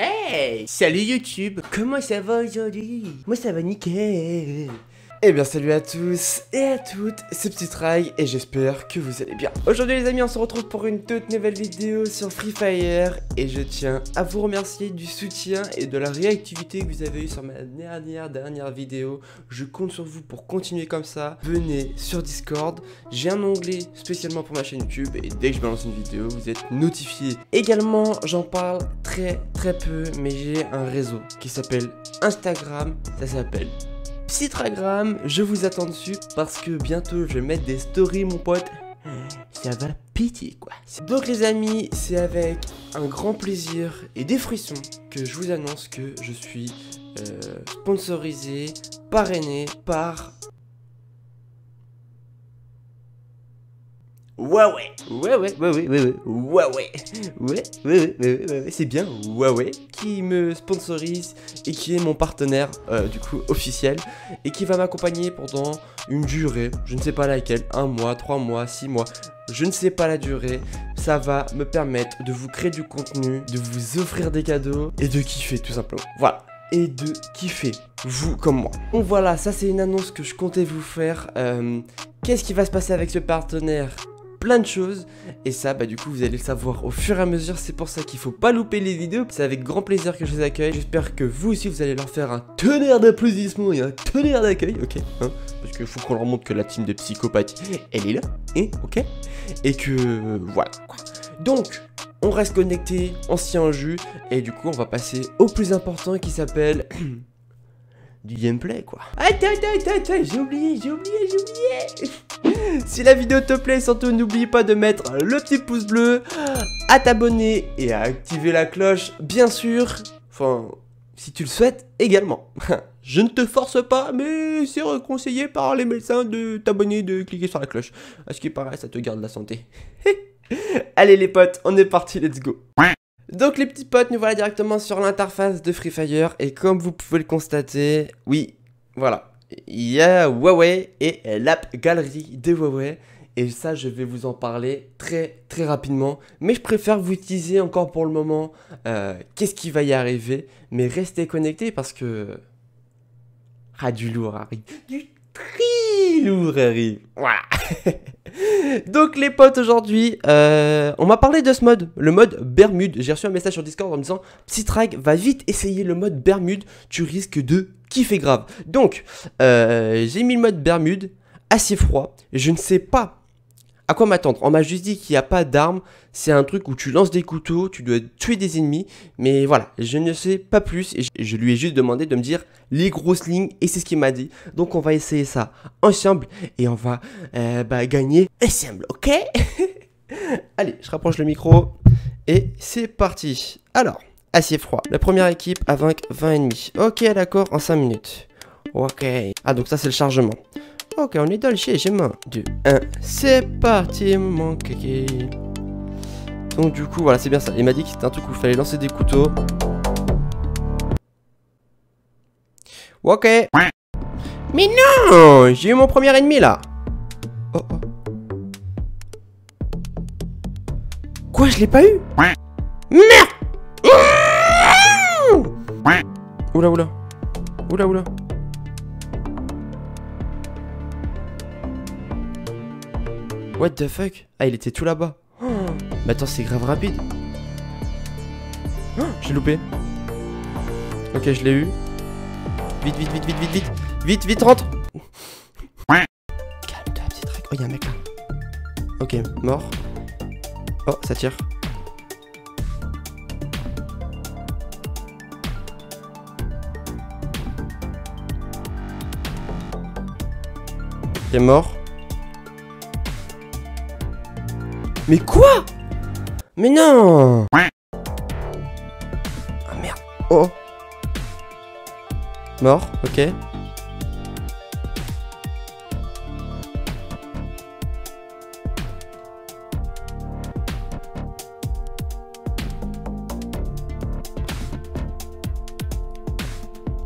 Hey Salut YouTube. Comment ça va aujourd'hui? Moi ça va nickel eh bien salut à tous et à toutes, c'est Petit Try et j'espère que vous allez bien. Aujourd'hui les amis on se retrouve pour une toute nouvelle vidéo sur Free Fire et je tiens à vous remercier du soutien et de la réactivité que vous avez eu sur ma dernière dernière vidéo. Je compte sur vous pour continuer comme ça. Venez sur Discord, j'ai un onglet spécialement pour ma chaîne YouTube et dès que je balance une vidéo vous êtes notifié. Également j'en parle très très peu mais j'ai un réseau qui s'appelle Instagram, ça s'appelle Psytragram, je vous attends dessus parce que bientôt je vais mettre des stories mon pote. Ça va pitié quoi. Donc les amis, c'est avec un grand plaisir et des frissons que je vous annonce que je suis euh, sponsorisé, parrainé par Huawei. Ouais, ouais, ouais, ouais, ouais, Huawei. Ouais, ouais, ouais, ouais, c'est bien Huawei qui me sponsorise et qui est mon partenaire, euh, du coup, officiel et qui va m'accompagner pendant une durée, je ne sais pas laquelle, un mois, trois mois, six mois, je ne sais pas la durée. Ça va me permettre de vous créer du contenu, de vous offrir des cadeaux et de kiffer tout simplement. Voilà et de kiffer, vous comme moi. Donc voilà, ça c'est une annonce que je comptais vous faire. Euh, qu'est-ce qui va se passer avec ce partenaire? Plein de choses. Et ça, bah du coup, vous allez le savoir au fur et à mesure. C'est pour ça qu'il faut pas louper les vidéos. C'est avec grand plaisir que je vous accueille. J'espère que vous aussi, vous allez leur faire un tonnerre d'applaudissements et un tonnerre d'accueil, ok hein Parce qu'il faut qu'on leur montre que la team de psychopathes, elle est là, et hein, ok Et que, voilà, quoi. Donc, on reste connecté, on s'y en et du coup, on va passer au plus important qui s'appelle... du gameplay quoi. Attends, attends, attends, j'ai oublié, j'ai oublié, j'ai oublié. si la vidéo te plaît, surtout n'oublie pas de mettre le petit pouce bleu, à t'abonner et à activer la cloche, bien sûr. Enfin, si tu le souhaites également. Je ne te force pas, mais c'est conseillé par les médecins de t'abonner, de cliquer sur la cloche. À ce qui paraît, ça te garde la santé. Allez les potes, on est parti, let's go. Donc les petits potes, nous voilà directement sur l'interface de Free Fire et comme vous pouvez le constater, oui, voilà, il y a Huawei et l'app galerie de Huawei. Et ça je vais vous en parler très très rapidement, mais je préfère vous utiliser encore pour le moment euh, qu'est-ce qui va y arriver, mais restez connectés parce que... Ah du lourd arrive, du très voilà Donc les potes aujourd'hui, euh, on m'a parlé de ce mode, le mode Bermude. J'ai reçu un message sur Discord en me disant Psytrag, va vite essayer le mode Bermude, tu risques de kiffer grave. Donc euh, j'ai mis le mode Bermude, assez froid. Je ne sais pas à quoi m'attendre? On m'a juste dit qu'il n'y a pas d'armes, c'est un truc où tu lances des couteaux, tu dois tuer des ennemis, mais voilà, je ne sais pas plus et je lui ai juste demandé de me dire les grosses lignes et c'est ce qu'il m'a dit. Donc on va essayer ça ensemble et on va euh, bah, gagner ensemble, ok Allez, je rapproche le micro et c'est parti. Alors, assez froid. La première équipe à vaincre 20 ennemis. Ok, d'accord, en 5 minutes. Ok. Ah, donc ça c'est le chargement. Ok, on est dans le schéma. 2, 1, c'est parti mon kéké. Donc du coup, voilà, c'est bien ça. Il m'a dit que c'était un truc où il fallait lancer des couteaux. Ok. Mais non J'ai eu mon premier ennemi là Oh oh. Quoi, je l'ai pas eu? Merde Oula oula. Oula oula. What the fuck? Ah, il était tout là-bas. mais attends, c'est grave rapide. J'ai loupé. Ok, je l'ai eu. Vite, vite, vite, vite, vite, vite. Vite, vite, rentre. Calme-toi, petit truc. Oh, y'a un mec là. Ok, mort. Oh, ça tire. Ok, mort. Mais quoi? Mais non Ah merde Oh Mort, ok.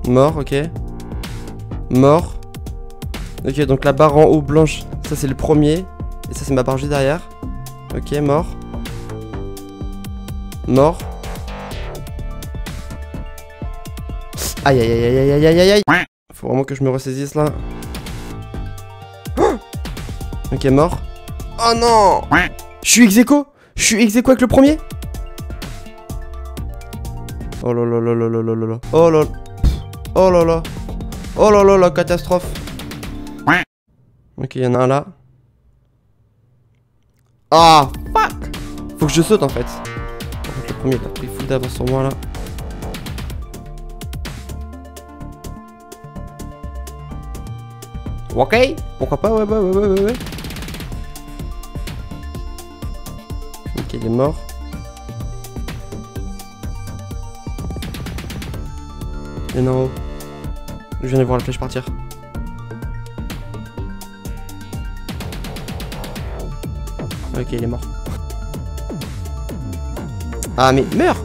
Mort, ok. Mort. Ok, donc la barre en haut blanche, ça c'est le premier. Et ça c'est ma barre juste derrière. Ok, mort. Mort. Aïe aïe aïe aïe aïe aïe aïe aïe Faut vraiment que je me ressaisisse là. Ok, mort. Oh non Je suis ex -aequo Je suis ex avec le premier Oh là là là là là là là Oh là Oh là là Oh là là la catastrophe Ok, il y en a un là. Ah fuck Faut que je saute en fait. En fait le premier il a pris full d'avance sur moi là. Ok, pourquoi pas, ouais, ouais, ouais, ouais, ouais. Ok, il est mort. Et non. Je viens de voir la flèche partir. Ok, il est mort. Ah, mais meurs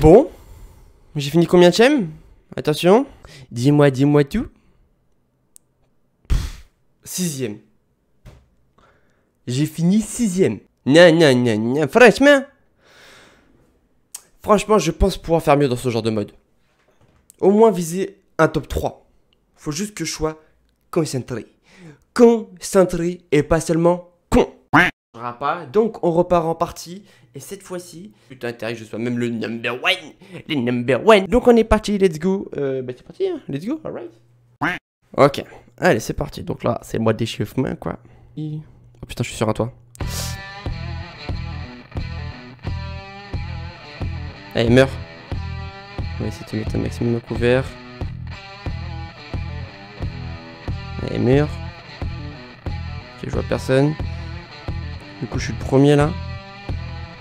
Bon. J'ai fini combien de Attention. Dis-moi, dis-moi tout. sixième. J'ai fini sixième. Non, non, non, non. Franchement. Franchement, je pense pouvoir faire mieux dans ce genre de mode. Au moins viser un top 3. Faut juste que je sois concentré. Concentré et pas seulement con. Pas. Donc on repart en partie. Et cette fois-ci, putain, intérêt que je sois même le number one. Le number one. Donc on est parti, let's go. Euh, bah c'est parti, hein. let's go, alright. Ok, allez c'est parti. Donc là, c'est moi d'échauffement quoi. Oh putain, je suis sur un toit. Allez, meurs. On va essayer de te mettre un maximum couvert. Allez, meurs. Ok, je vois personne. Du coup, je suis le premier là.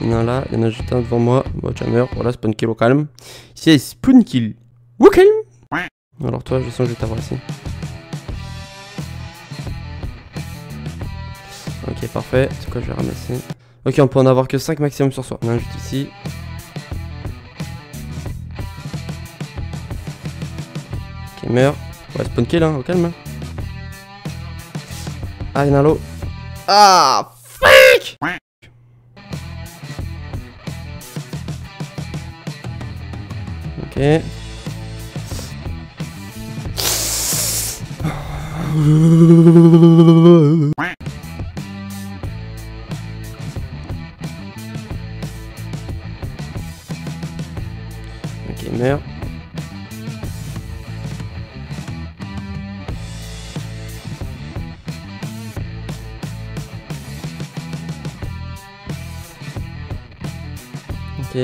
Il y en a là, il y en a juste un devant moi. Bon, tu meurs. Voilà, spawn kill au calme. C'est spawn kill. Au calme. Alors, toi, je sens que je vais t'avoir ici. Ok, parfait. C'est quoi, je vais ramasser? Ok, on peut en avoir que 5 maximum sur soi. On a juste ici. Ok, meurt. Ouais, spawn kill, hein, au calme. Ah, il a. Ah, fuck Ok. Ok, merde.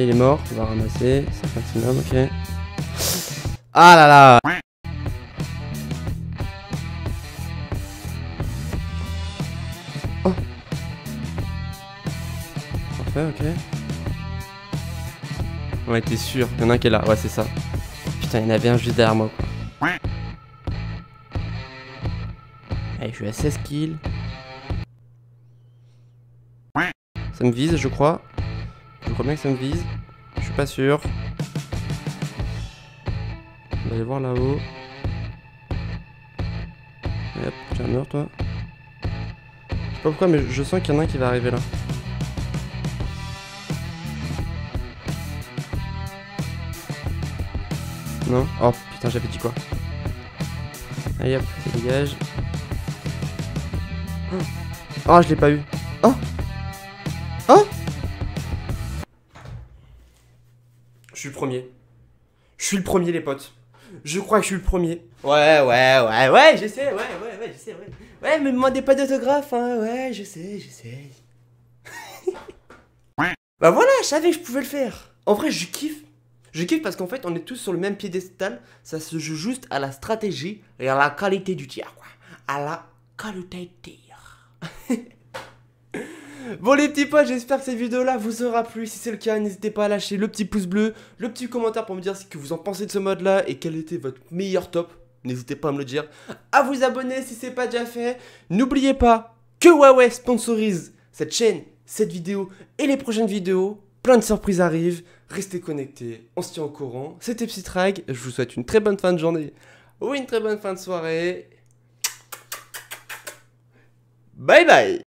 Il est mort, on va ramasser, c'est maximum, ok. Ah là là Oh Parfait, ok. Ouais, t'es sûr, il y en a un qui est là, ouais, c'est ça. Putain, il y en avait un juste derrière moi, quoi. Allez, je suis à 16 kills. Ça me vise, je crois. Crois bien que ça me vise. Je suis pas sûr. On va aller voir là-haut. Hop, tiens, meurs toi. Je sais pas pourquoi, mais je sens qu'il y en a un qui va arriver là. Non? Oh putain, j'avais dit quoi? Allez hop, dégage. Oh, je l'ai pas eu. Oh Je suis le premier. Je suis le premier, les potes. Je crois que je suis le premier. Ouais, ouais, ouais, ouais, je sais, ouais, ouais, ouais, je sais, ouais. Ouais, me demandez pas d'autographe, hein, ouais, je sais, je sais. bah voilà, je savais que je pouvais le faire. En vrai, je kiffe. Je kiffe parce qu'en fait, on est tous sur le même piédestal. Ça se joue juste à la stratégie et à la qualité du tir, quoi. À la qualité du tir. Bon les petits potes, j'espère que cette vidéo là vous aura plu. Si c'est le cas, n'hésitez pas à lâcher le petit pouce bleu, le petit commentaire pour me dire ce que vous en pensez de ce mode là et quel était votre meilleur top. N'hésitez pas à me le dire. À vous abonner si c'est pas déjà fait. N'oubliez pas que Huawei sponsorise cette chaîne, cette vidéo et les prochaines vidéos. Plein de surprises arrivent. Restez connectés, on se tient au courant. C'était Psytrag, je vous souhaite une très bonne fin de journée ou une très bonne fin de soirée. Bye bye